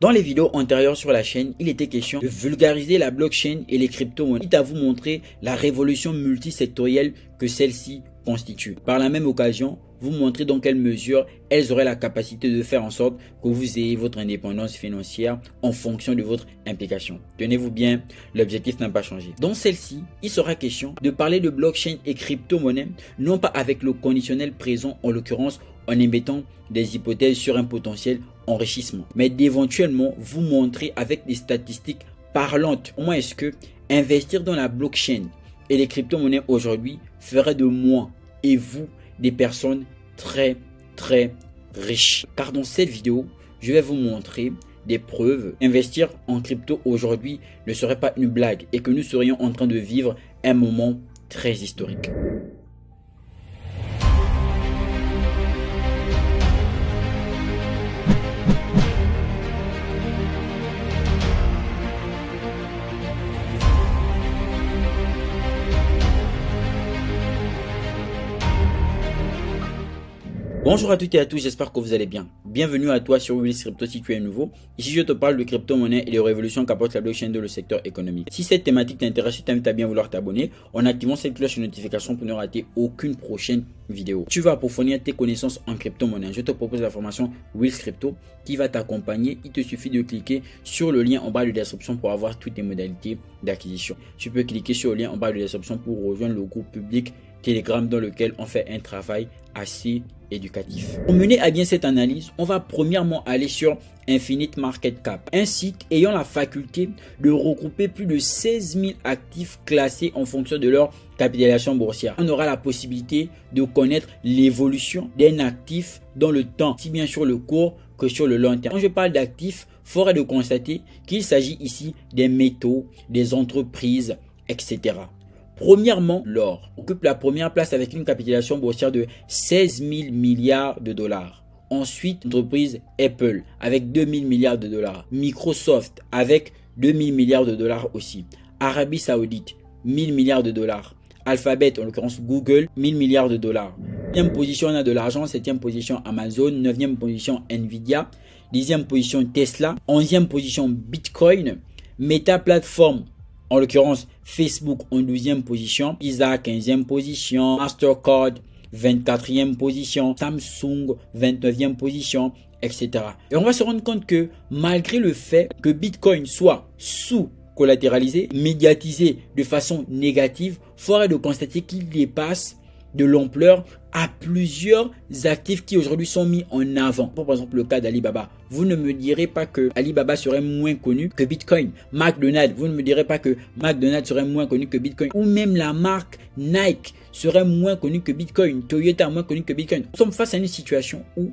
Dans les vidéos antérieures sur la chaîne, il était question de vulgariser la blockchain et les crypto-monnaies, quitte à vous montrer la révolution multisectorielle que celle-ci constitue. Par la même occasion, vous montrer dans quelle mesure elles auraient la capacité de faire en sorte que vous ayez votre indépendance financière en fonction de votre implication. Tenez-vous bien, l'objectif n'a pas changé. Dans celle-ci, il sera question de parler de blockchain et crypto-monnaie, non pas avec le conditionnel présent, en l'occurrence en émettant des hypothèses sur un potentiel enrichissement, mais d'éventuellement vous montrer avec des statistiques parlantes comment est-ce que investir dans la blockchain et les crypto-monnaies aujourd'hui ferait de moi et vous des personnes très très riches? Car dans cette vidéo, je vais vous montrer des preuves. Investir en crypto aujourd'hui ne serait pas une blague et que nous serions en train de vivre un moment très historique. Bonjour à toutes et à tous, j'espère que vous allez bien. Bienvenue à toi sur Willis Crypto si tu es nouveau. Ici, je te parle de crypto-monnaie et de révolutions qu'apporte la blockchain dans le secteur économique. Si cette thématique t'intéresse, je t'invite à bien vouloir t'abonner en activant cette cloche de notification pour ne rater aucune prochaine vidéo. Tu vas approfondir tes connaissances en crypto-monnaie. Je te propose la formation Willis Crypto qui va t'accompagner. Il te suffit de cliquer sur le lien en bas de description pour avoir toutes les modalités d'acquisition. Tu peux cliquer sur le lien en bas de description pour rejoindre le groupe public Telegram dans lequel on fait un travail assez éducatif. Pour mener à bien cette analyse, on va premièrement aller sur Infinite Market Cap, un site ayant la faculté de regrouper plus de 16 000 actifs classés en fonction de leur capitalisation boursière. On aura la possibilité de connaître l'évolution d'un actif dans le temps, si bien sur le court que sur le long terme. Quand je parle d'actifs, fort est de constater qu'il s'agit ici des métaux, des entreprises, etc. Premièrement, l'or occupe la première place avec une capitalisation boursière de 16 000 milliards de dollars. Ensuite, l'entreprise Apple avec 2 000 milliards de dollars. Microsoft avec 2 000 milliards de dollars aussi. Arabie Saoudite, 1000 milliards de dollars. Alphabet, en l'occurrence Google, 1000 milliards de dollars. 9 position, on a de l'argent. 7 position, Amazon. 9 position, Nvidia. 10 position, Tesla. 11 position, Bitcoin. Meta Platform, en l'occurrence Facebook en 12e position, ISA 15e position, Mastercard 24e position, Samsung 29e position, etc. Et on va se rendre compte que malgré le fait que Bitcoin soit sous collatéralisé, médiatisé de façon négative, faudrait de constater qu'il dépasse de l'ampleur à plusieurs actifs qui aujourd'hui sont mis en avant. Pour par exemple le cas d'Alibaba. Vous ne me direz pas que Alibaba serait moins connu que Bitcoin. McDonald's, vous ne me direz pas que McDonald's serait moins connu que Bitcoin. Ou même la marque Nike serait moins connue que Bitcoin. Toyota moins connu que Bitcoin. Nous sommes face à une situation où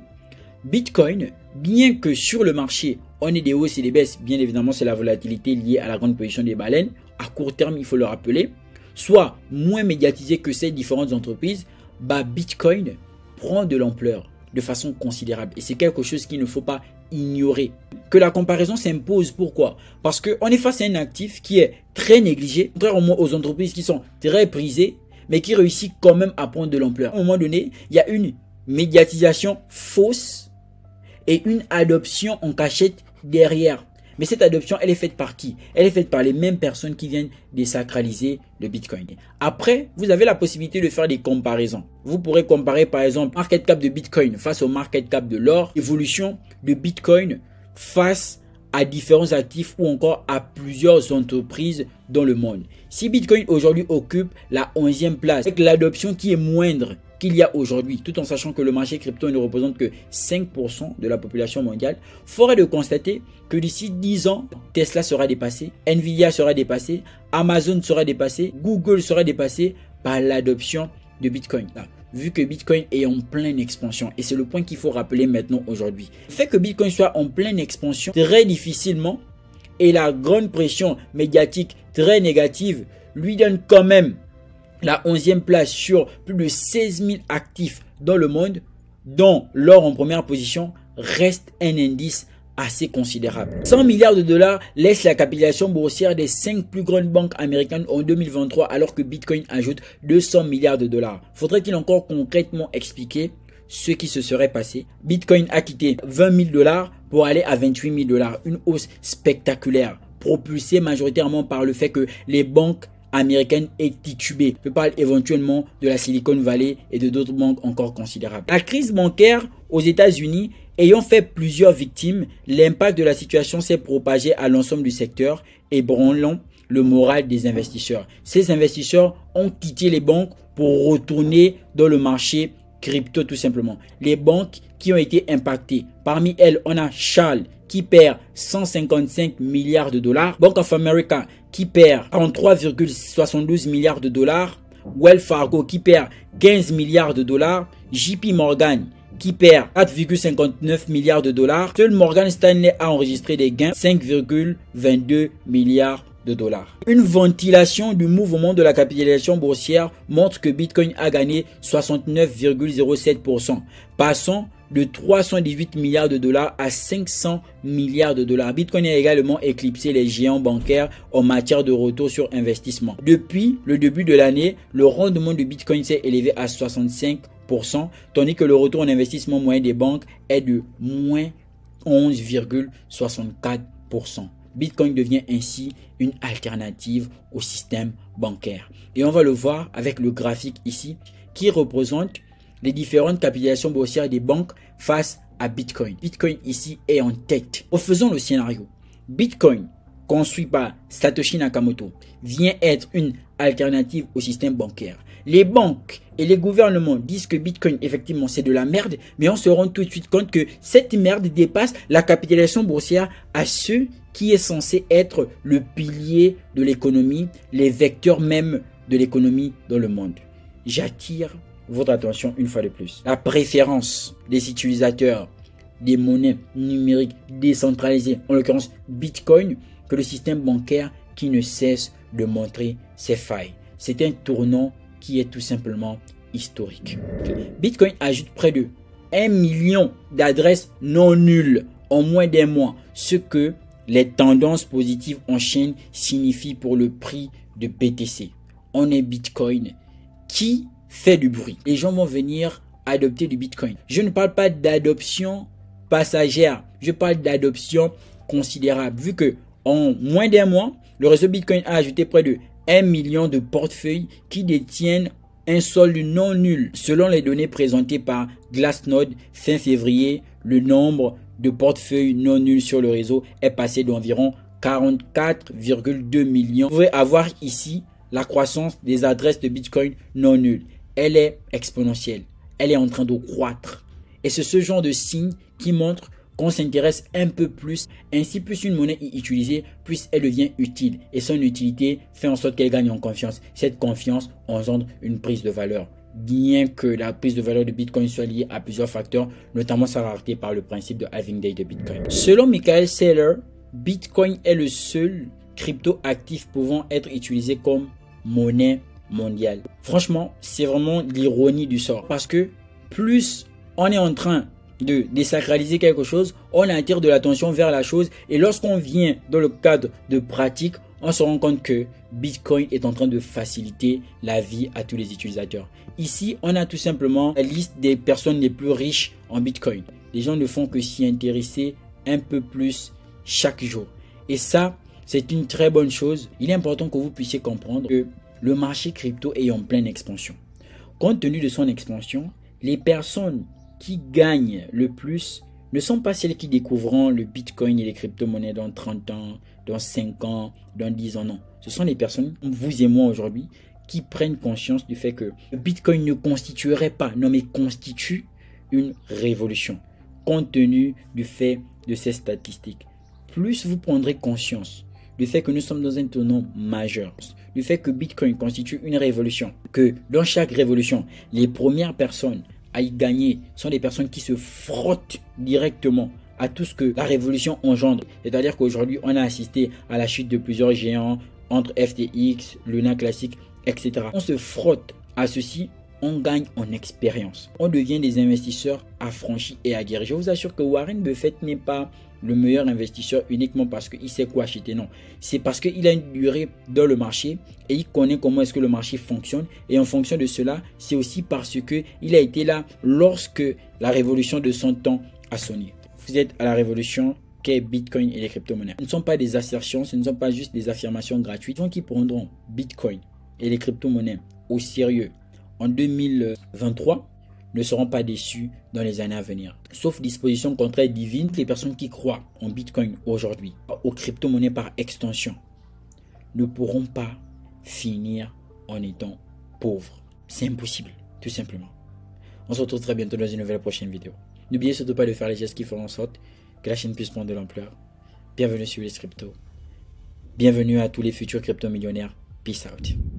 Bitcoin, bien que sur le marché, on ait des hausses et des baisses, bien évidemment c'est la volatilité liée à la grande position des baleines. À court terme, il faut le rappeler soit moins médiatisé que ces différentes entreprises, bah Bitcoin prend de l'ampleur de façon considérable. Et c'est quelque chose qu'il ne faut pas ignorer. Que la comparaison s'impose. Pourquoi? Parce qu'on est face à un actif qui est très négligé, contrairement aux entreprises qui sont très prisées, mais qui réussissent quand même à prendre de l'ampleur. À un moment donné, il y a une médiatisation fausse et une adoption en cachette derrière. Mais cette adoption, elle est faite par qui? Elle est faite par les mêmes personnes qui viennent désacraliser le Bitcoin. Après, vous avez la possibilité de faire des comparaisons. Vous pourrez comparer par exemple market cap de Bitcoin face au market cap de l'or, évolution de Bitcoin face à différents actifs ou encore à plusieurs entreprises dans le monde. Si Bitcoin aujourd'hui occupe la 11e place avec l'adoption qui est moindre qu'il y a aujourd'hui, tout en sachant que le marché crypto ne représente que 5% de la population mondiale, faudrait de constater que d'ici 10 ans, Tesla sera dépassé, Nvidia sera dépassé, Amazon sera dépassé, Google sera dépassé par l'adoption de Bitcoin. vu que Bitcoin est en pleine expansion, et c'est le point qu'il faut rappeler maintenant aujourd'hui. Le fait que Bitcoin soit en pleine expansion, très difficilement, et la grande pression médiatique très négative lui donne quand même la 11e place sur plus de 16 000 actifs dans le monde, dont l'or en première position reste un indice assez considérable. 100 milliards de dollars laisse la capitalisation boursière des 5 plus grandes banques américaines en 2023 alors que Bitcoin ajoute 200 milliards de dollars. Faudrait-il encore concrètement expliquer ce qui se serait passé? Bitcoin a quitté 20 000 dollars pour aller à 28 000 dollars. Une hausse spectaculaire, propulsée majoritairement par le fait que les banques américaines aient titubé. Je parle éventuellement de la Silicon Valley et de d'autres banques encore considérables. La crise bancaire aux États-Unis ayant fait plusieurs victimes, l'impact de la situation s'est propagé à l'ensemble du secteur, ébranlant le moral des investisseurs. Ces investisseurs ont quitté les banques pour retourner dans le marché crypto tout simplement. Les banques qui ont été impactées, parmi elles, on a Charles qui perd 155 milliards de dollars, Bank of America qui perd 33,72 milliards de dollars, Wells Fargo qui perd 15 milliards de dollars, JP Morgan qui perd 4,59 milliards de dollars. Seul Morgan Stanley a enregistré des gains 5,22 milliards de dollars. Une ventilation du mouvement de la capitalisation boursière montre que Bitcoin a gagné 69,07%, passant de 318 milliards de dollars à 500 milliards de dollars. Bitcoin a également éclipsé les géants bancaires en matière de retour sur investissement. Depuis le début de l'année, le rendement de Bitcoin s'est élevé à 65%, tandis que le retour en investissement moyen des banques est de moins 11,64%. Bitcoin devient ainsi une alternative au système bancaire. Et on va le voir avec le graphique ici qui représente les différentes capitalisations boursières des banques face à Bitcoin. Bitcoin ici est en tête. Refaisons le scénario. Bitcoin, construit par Satoshi Nakamoto, vient être une alternative au système bancaire. Les banques et les gouvernements disent que Bitcoin, effectivement, c'est de la merde, mais on se rend tout de suite compte que cette merde dépasse la capitalisation boursière à ceux qui est censé être le pilier de l'économie, les vecteurs même de l'économie dans le monde. J'attire votre attention une fois de plus. La préférence des utilisateurs des monnaies numériques décentralisées, en l'occurrence Bitcoin, que le système bancaire qui ne cesse de montrer ses failles. C'est un tournant qui est tout simplement historique. Bitcoin ajoute près de 1 million d'adresses non nulles en moins d'un mois, ce que les tendances positives en chaîne signifient pour le prix de BTC. On est Bitcoin qui fait du bruit. Les gens vont venir adopter du Bitcoin. Je ne parle pas d'adoption passagère, je parle d'adoption considérable. Vu que en moins d'un mois, le réseau Bitcoin a ajouté près de 1 million de portefeuilles qui détiennent un solde non nul. Selon les données présentées par Glassnode fin février, le nombre de portefeuilles non nuls sur le réseau est passé d'environ 44,2 millions. Vous pouvez avoir ici la croissance des adresses de Bitcoin non nulles. Elle est exponentielle. Elle est en train de croître. Et c'est ce genre de signe qui montre qu'on s'intéresse un peu plus. Ainsi, plus une monnaie est utilisée, plus elle devient utile. Et son utilité fait en sorte qu'elle gagne en confiance. Cette confiance engendre une prise de valeur bien que la prise de valeur de Bitcoin soit liée à plusieurs facteurs, notamment sa rareté par le principe de halving day de Bitcoin. Selon Michael Saylor, Bitcoin est le seul crypto actif pouvant être utilisé comme monnaie Franchement, c'est vraiment l'ironie du sort parce que plus on est en train de désacraliser quelque chose, on attire de l'attention vers la chose et lorsqu'on vient dans le cadre de pratique, on se rend compte que Bitcoin est en train de faciliter la vie à tous les utilisateurs. Ici, on a tout simplement la liste des personnes les plus riches en Bitcoin. Les gens ne font que s'y intéresser un peu plus chaque jour. Et ça, c'est une très bonne chose. Il est important que vous puissiez comprendre que le marché crypto est en pleine expansion. Compte tenu de son expansion, les personnes qui gagnent le plus ne sont pas celles qui découvriront le Bitcoin et les crypto-monnaies dans 30 ans, dans 5 ans, dans 10 ans. Non. Ce sont les personnes, vous et moi aujourd'hui, qui prennent conscience du fait que le Bitcoin ne constituerait pas, non mais constitue une révolution. Compte tenu du fait de ces statistiques, plus vous prendrez conscience du fait que nous sommes dans un tournant majeur, du fait que Bitcoin constitue une révolution, que dans chaque révolution, les premières personnes à y gagner sont des personnes qui se frottent directement à tout ce que la révolution engendre. C'est-à-dire qu'aujourd'hui, on a assisté à la chute de plusieurs géants entre FTX, Luna Classic, etc. On se frotte à ceci, on gagne en expérience. On devient des investisseurs affranchis et aguerris. Je vous assure que Warren Buffett n'est pas le meilleur investisseur uniquement parce qu'il sait quoi acheter. Non, c'est parce qu'il a une durée dans le marché et il connaît comment est-ce que le marché fonctionne. Et en fonction de cela, c'est aussi parce qu'il a été là lorsque la révolution de son temps a sonné. Vous êtes à la révolution qu'est Bitcoin et les crypto-monnaies. Ce ne sont pas des assertions, ce ne sont pas juste des affirmations gratuites. Gens qui prendront Bitcoin et les crypto-monnaies au sérieux en 2023 ne seront pas déçus dans les années à venir. Sauf disposition contraire divine, les personnes qui croient en Bitcoin aujourd'hui, aux crypto-monnaies par extension, ne pourront pas finir en étant pauvres. C'est impossible, tout simplement. On se retrouve très bientôt dans une nouvelle prochaine vidéo. N'oubliez surtout pas de faire les gestes qui feront en sorte que la chaîne puisse prendre de l'ampleur. Bienvenue sur les cryptos. Bienvenue à tous les futurs crypto-millionnaires. Peace out.